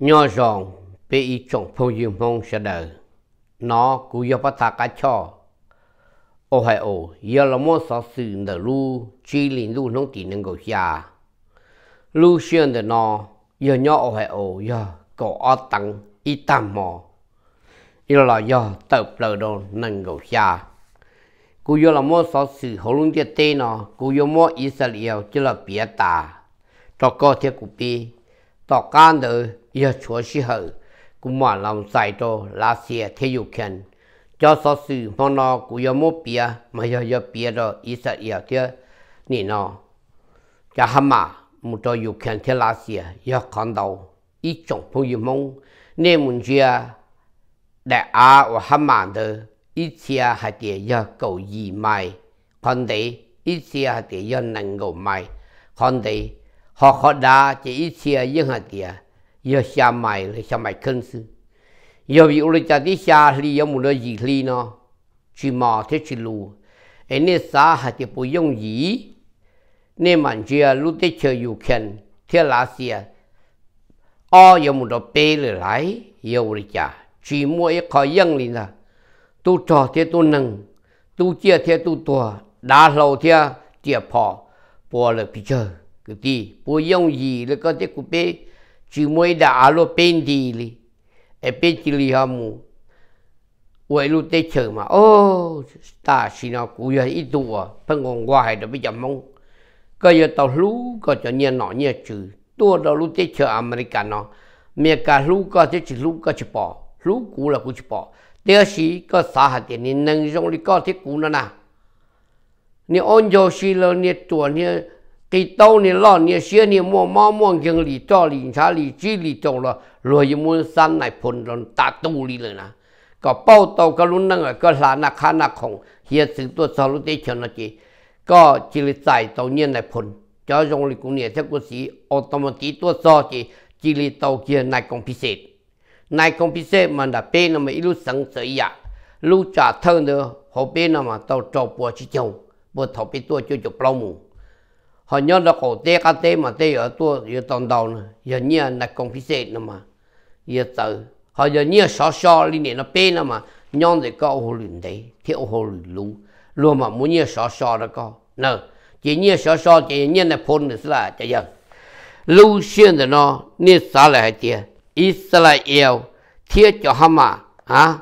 nhỏ rong bị ý trọng phong dương mong sẽ đỡ. Nó cũng yêu bắt ta cá cho ô hay ô, giờ là mua sáu sự nở lu chỉ linh lu nông tỷ nâng cầu xa lu xuyên de nó, giờ nhỏ ô hay ô, giờ có ở tăng ít tam mò. Giờ là giờ tập lờ đồ nâng cầu xa cú giờ là mua sáu sự hồ lung chết tê nó, cú giờ mua Israel chỉ là bia ta cho có thiết cụ bi tỏ can đời yêu chúa sĩ hậu, cũng mà làm sai đồ là xe thế dục khen. Cho số sự mong nó cũng có một bia mà yêu yêu bia đó ý sợ yêu thế nị nó cho hả mà một trò dục khen thế là xe yêu con đầu, ý chồng phong yêu mong nên muốn chia đại á và hả mà đó ý chia hạt địa yêu cầu gì mai. Con đấy ít xia hạt địa yêu năng cầu mai. Con đấy họ khó đã chỉ ít xia yêu hạt địa giờ xa mày là xa mày cân sư giờ vì ule cha đi xa li giờ muốn nói gì đi nó chỉ mà thế chỉ lù anh ấy xa hạt thì bù dùng gì nên mà chưa lúc thế chờ yêu khen. Thế là gì ở giờ muốn đó bê lại giờ ule cha. Chỉ mua ít khỏi dân liền là tu trò thế tu nâng. Tu chia thế tu tua. Đá lâu thế chia phò. Bỏ là bây giờ. cái gì bù dùng gì là có thế cũng bê chỉ mới đã alo pendili e pendili hamu vậy lúc tết chờ mà. Ô, ta chỉ nó cú giờ ít tuổi phân còn qua hay được bây giờ mong. Cái giờ tàu lú có cho nhiên nọ nhiên trừ. Tua đầu lúc tết chờ America nó mẹ cả lú có thế chỉ lú có chỉ bỏ lú cú là cú chỉ bỏ tiếc sĩ có xã hội tiền nên nâng trong đi có thế cú nó nè nếu ôn giáo xí là nếu tuổi nếu 给到你老你些你莫毛毛经理找理查理局里走了，罗一门山来碰着大肚里了呢。个报道个路那个个啥那看那空，也是多少路得钱了去，个这里再到年来碰，叫用的工业这个是奥特曼的多少去，这里到去来讲พิเศษ nay công bị xe mà đã bê nó mà ít lúc sáng sớm ya lúc trả thơ nữa họ bê nó mà tàu trâu bùa chỉ chồng bùa thọ bê tua cho chụp lâu mù họ nhớ là cổ tê cá tê mà tê ở tua, ở toàn đầu nữa giờ nhớ là công phí xịt nè mà. Giờ tới họ giờ nhớ xó xó đi nè nó bê nè mà. Nhon thì có hồ luyện đấy thiếu hồ luyện lú luôn mà muốn nhớ xó xó đó có. Nè, chỉ nhớ xó xó chỉ nhớ là phun được là chả giờ lưu xuyên thì nó nè xả lại hai tiền Israel thiết cho Hama à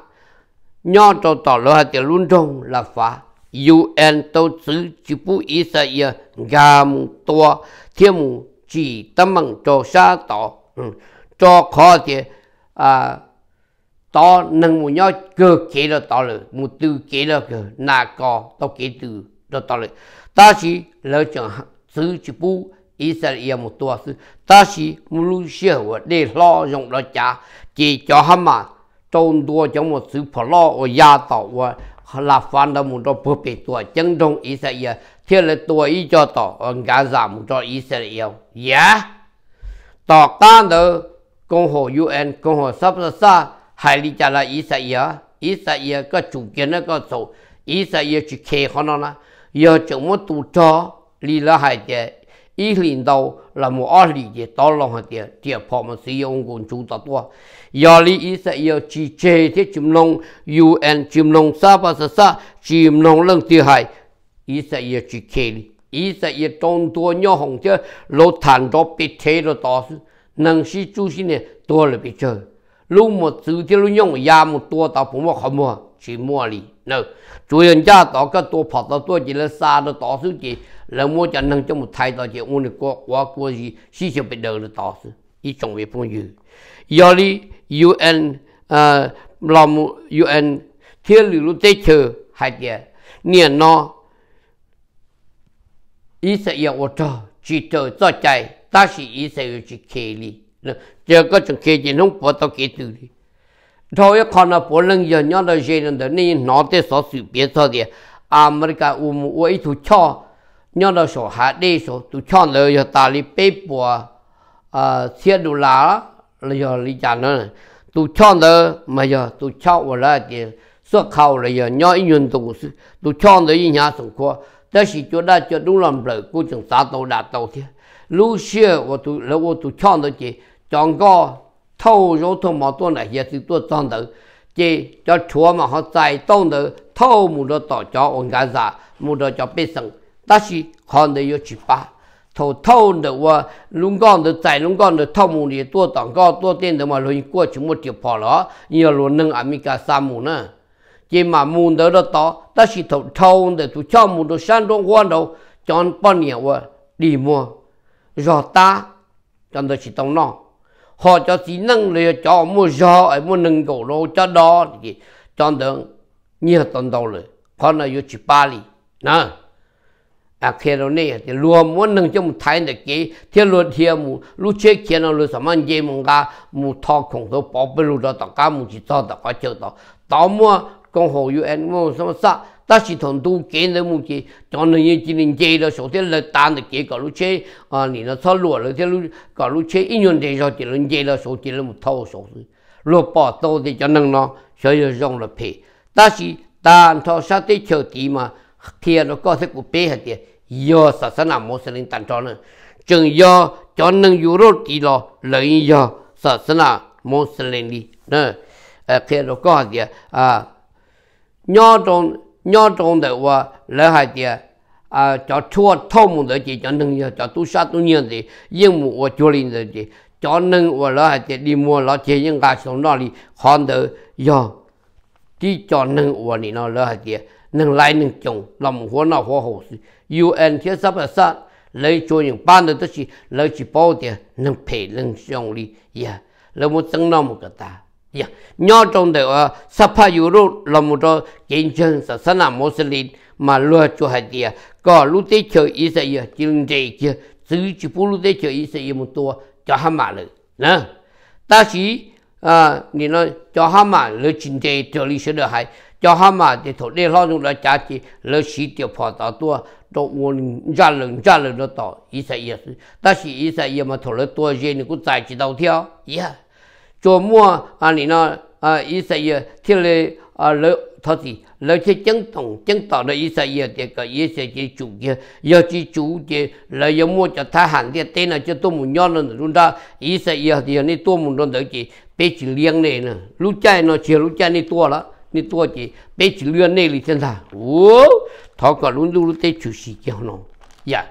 nhon cho tỏ lo hai tia luôn trong là phá. UN tổ chức chỉ bu Israel gam tua thiên mu chỉ tâm bằng cho sa tỏ ừ, cho khó thì à tỏ nâng một nhau cơ kế là tỏ rồi một từ kế là cơ, nà có tao kế từ đó tỏ rồi ta chỉ lỡ chẳng sự chỉ bu Israel một tua sư ta chỉ muốn lưu để lo dùng đó trả chỉ cho hắn mà tôn đua trong một sự phật lo ở gia tộc và là phản động một trong đôi bề tuổi chân trong Israel thế là tuổi ý cho tỏ ở Gaza một trong Israel yeah tỏ can đó công hội UN công hội sắp ra xa hay lý trả lại Israel Israel có chủ kiến nó có số Israel chỉ khe khó nó giờ chúng muốn tụ cho, lý là hai thế ý liền đầu là một ở lì để đó lòng hạt tiền tiền sử dụng còn chú tập tua giờ lý ý sẽ giờ chỉ chế thế chim nông UN chim nông sa ba sa chim nông lăng tiêu hại ý sẽ giờ chỉ chế lý sẽ giờ trong tua nhau hồng chứ lô thản đó bị thế đó đó năng sĩ chú sĩ này tua là bị chơi lúc một sự thì lúc nhông ya một tua tao cũng mà không mua chỉ mua liền no. Chủ nhân cha tỏ cái tổ phật tỏ tổ chỉ là nó tỏ sự chỉ là mua chân năng cho một thầy tỏ chỉ ông này có quá quá gì xí xí là tỏ ý trọng về phong dư. Do đi UN ờ, làm UN thiên lưu lúc tết chờ hai tiền niên nó, ý sẽ yêu ô tô chỉ chờ cho chạy, ta chỉ ý sẽ yêu chỉ kê đi giờ có chẳng kê chỉ không bỏ tao kê từ thôi còn là bốn lưng giờ nhớ là gì nữa nên nó tới số sự biết sao đi America um u ấy thu cho. Nhớ là số hạ đi số tụ chọn lời giờ ta li bê bùa à xe đô la là giờ li trả nữa tụ chọn lời mà giờ tụ chọn vào là thì xuất khẩu là giờ nhớ ý nguyên tụ tụ chọn lời ý nhà sống qua đó là chú đó chú đúng làm lời của chúng ta tàu đạt tàu thế lúc xưa 我 tụ là 我 tụ chọn được gì chọn có thâu rô thâu mà tôi này, giờ thì tôi chọn được chỉ cho chúa mà họ giải tông được thâu một đó tỏ cho ông gà già một đó cho bê sừng. Ta chỉ còn được yêu chỉ ba thâu thâu được và lúc con được giải lúc con được thâu một thì tôi tặng có tôi tiền được mà rồi qua chúng một triệu bỏ đó nhiều luôn nâng America sa mù nữa chỉ mà muốn được đó tỏ, ta chỉ thâu thâu được tôi cho một đó sang đông quan đầu, chọn bao nhiêu và đi mua. Rồi ta, chọn được chỉ tông nó họ cho xí năng lừa cho mua gió ấy, mua nâng cổ lô cho đó thì chọn như nhiều tuần đầu rồi. Con là yêu chỉ ba li nè. À khi đó này thì luôn muốn nâng cho một thái này cái thì luôn thì mu lúc chơi kia nó luôn sao gì mông cả mu thọ không số bỏ bê luôn đó tất cả mu chỉ cho tất cả chơi đó đó mua, con hồ yêu em mua sao sao ta chỉ thằng tu kiến đó mu chỉ cho nên như chỉ nên chơi đó số tiền là tan được cái cả lúc chơi à你那操路了，thì lúc cả lúc chơi ít nhiều để cho chỉ nên chơi là số tiền là một thâu số lúc bỏ đâu thì cho nên nó sẽ dùng là phê ta chỉ ta thọ sát tới chờ tí mà thì nó có thể của bé hết tiệt do sa sa nam mô linh tan cho nên chừng do cho nên euro tí lo lợi do sa sa nam mô linh đi nè khi nó có thì à nhỏ trong nhỏ trong đóว่า nhớ trong đầu và lỡ hai tiền à cho chua thâu mù đỡ chỉ cho nâng cho tu sa tu nhiên gì nhưng mù và chua linh đỡ chỉ cho nâng và lỡ hai tiền đi mua lỡ chỉ những cái sống đó đi khoan đỡ do chỉ cho nâng và đi nó lỡ hai tiền nâng lại nâng chồng làm hoa nào hoa hậu UN thiết sắp là sát, lấy cho những ban đó chỉ lấy chỉ bao tiền nâng phải nâng xong đi yeah. Lấy một tăng nào một cái ta. 呀，鸟中的话，啥怕有路，那么着竞争是啥那么是哩，嘛路就还的，个路在桥一些也竞争些，只有几步路在桥一些也么多，叫他买了，那，但是啊，你那叫他买了竞争这里些的还。cho họ mà thì thổ địa lo dùng là cha chỉ lỡ xí tiểu phò tao tua đồ uốn ra lần ra lần đó tỏ ý sai ý ta chỉ ý sai mà thổ lỡ tua gì thì cũng giải chỉ đầu theo. Yeah cho mua à nị nó à ý sai giờ thì là à lỡ thật gì lỡ chỉ chứng tổng chứng tỏ là ý sai giờ thì cái ý sai chỉ chủ kia giờ chỉ chủ thì lỡ giờ mua cho thay hàng thì tên là cho tôi muốn nhon lên luôn đó ý sai giờ thì anh tôi muốn lên đó chỉ bé chỉ liêng này nè lúc chạy nó chỉ lúc chạy nên tôi đó nên tôi chỉ bé chỉ liêng này thì chân thà ô thọ cả luôn luôn tê chủ sĩ kia nó dạ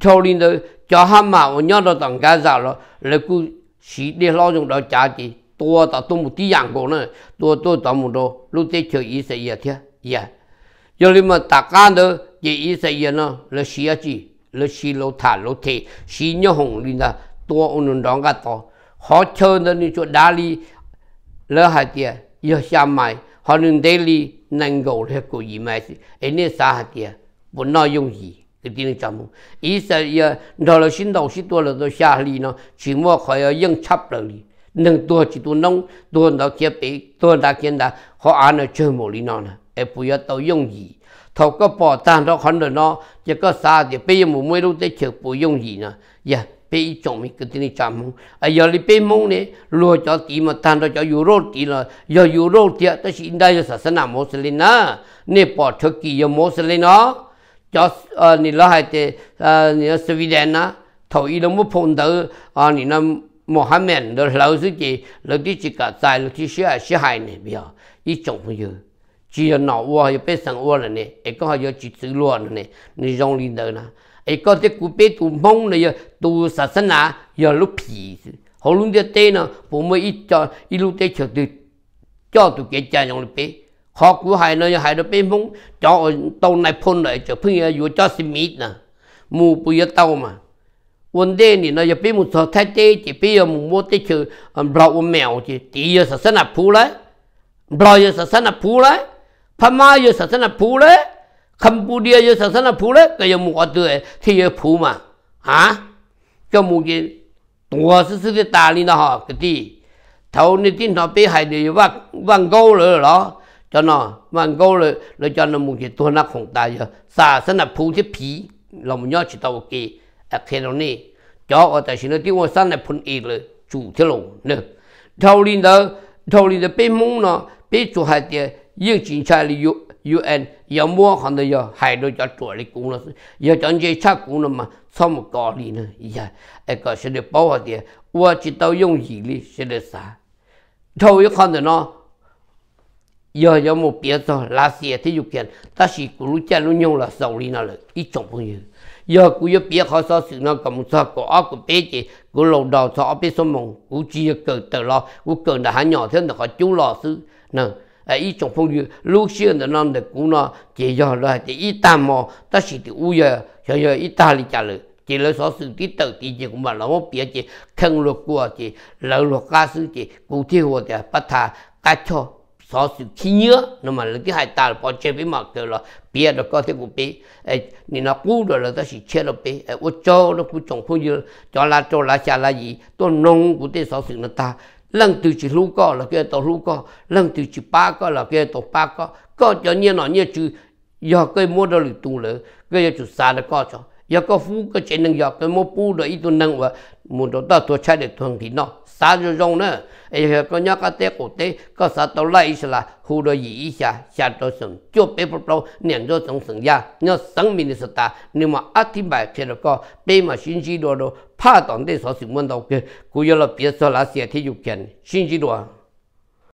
thâu lên đó cho hàng mà nhon đó tặng cái giàu rồi lỡ cứ chỉ để lo dùng đó trả chỉ tôi ta tôi một tí dạng cổ nữa. Tôi tôi ta một đồ lúc thế chơi ý sẽ gì thế. Gì giờ lên mà ta can đó chỉ ý sẽ gì nó là xí gì là xí lô thả lô thế xí nhau hồng lên là tôi ông nó đóng cả to. Họ chơi đó như chỗ đá li lỡ hai tiền giờ xem mai, họ nên đây li năng gỗ hết của gì mà ấy nên sao hai tiền vốn nói dùng gì? Cái tiếng chăm ý sẽ giờ đó là xin đầu xin tua là tôi xa lì nó, chỉ mua khỏi ở dân chấp là lì. Nâng tua chỉ tua nông tua đó kia bị tua đã kiến đã, họ ăn ở chơi một lì nó nè. Em bây giờ tao dùng gì thầu có bỏ tan đó khẩn rồi nó chỉ có xa thì bây giờ một mấy lúc tới chờ bù dùng gì nè. Dạ bây giờ mình cái tiếng chăm à giờ đi bây mông này lùa cho tí mà tan đó cho euro tí là, giờ euro thì ta chỉ đây là sản nam muslim nè nè bỏ thực kỳ muslim nó cho ờ你老海的呃你说维典呐，头一都没碰到啊你那穆罕默德老是的老的这个在老的小孩小孩呢，不要一种朋友，只要脑窝要被生活了呢，一个还要去走路了呢，你容易的呢，一个在古边读梦呢要读啥子呢，要录皮子，后龙的对呢，我们一叫一路在桥头，叫都给家用的背。 Họ cũng hay nó hay nó bên mông cho tàu này phun lại, cho phun yêu cho xin mít nè. Mù bùi tàu mà. Vấn đề này nó bên một số thay thế chỉ bây giờ một mua tới chữ ờ, bảo một mèo, chỉ tí giờ sản xuất phù đấy bảo giờ sản xuất phù đấy Pama giờ sản xuất phù đấy Campuchia giờ sản xuất phù đấy cái giờ một tuổi thì giờ phù mà. Hả? Cho một cái tua sư cái đại lý nó họ, cái gì? Thầu này tin họ bị hại được vang vang câu rồi đó cho nó. Mang câu là là cho nó một cái tuần nó không ta giờ. Sa sẽ là phụ thiết phí, là một nhớ chỉ tàu kì à khi nó nè cho ở tại xin nó tiêu qua sang là phun ít rồi chủ thiết lồng nè. Thâu linh đó thâu linh đó bên mông nó bên chủ hai tiền nhưng chính sách là yêu UN giờ mua hàng đó giờ hai đôi cho chuột đi cũng là giờ chọn chơi chắc cũng là mà, xong một cò đi nữa giờ ai có sẽ được bảo hộ tiền qua chỉ tao dùng gì đi sẽ được sao thâu cái con nó giờ giờ một biết rồi là xe thì dục kiện ta chỉ cứ lúc cha lúc nhung là sầu đi nào ít chồng bao nhiêu giờ cứ giờ biết họ sao sự nó cầm sao có áo của bé chị cứ lầu đầu sao bé số mông cứ chỉ cờ tờ lo cứ cờ là hắn nhỏ thế là họ chú lo sự nè ấy chồng phong như lúc xưa là nó được cũng nó chỉ giờ là chỉ ít tam mò ta chỉ thì u giờ giờ ít ta đi trả lời chỉ là số sự tí tự tí chỉ cũng mà nó một biết chỉ khăn luật của chị lợi luật ca sư chị cụ thi hồ thì bắt thà cá cho sau sự khi nhớ. Nó mà lấy cái hai ta là bỏ chơi với mặt kêu là bia nó có thể cũng bia nên nó cú rồi là ta chỉ chơi nó bia ô cho nó cũng chồng phun như cho là cho là chả là gì. Tôi nông cũng thế sau sự nó ta. Lần từ chỉ lú co là kia tổ lú co. Lần từ chỉ ba co là kia tổ ba co. Co cho nhiên nó nhiên chứ do cái mua đồ lì tu lỡ. Cái cho chủ xa nó co cho giờ có phú, có chuyện năng giờ cái mô pu đợi tu năng và muốn đó ta tôi chạy được thường thì nó. Xa rồi rong nữa ấy có nhớ cái tết của tết có xa tàu lại là hù đợi gì ý xa xa tôi sừng. Chưa bế bọc đâu niệm rồi sừng sừng ra nhớ sừng mình là ta. Nhưng mà ác thì bài thì là có, bế mà xin chỉ đồ đồ, phá tổng để so sự muốn đâu cái cứ giờ là biết sao là sẽ thì dục kiện xin chỉ đồ à?